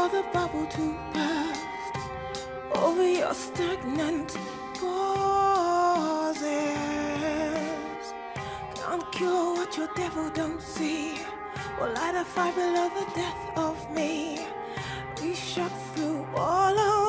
for the bubble to burst over your stagnant pauses, Can't cure what your devil don't see. Will light a fire below the death of me. Be shot through all of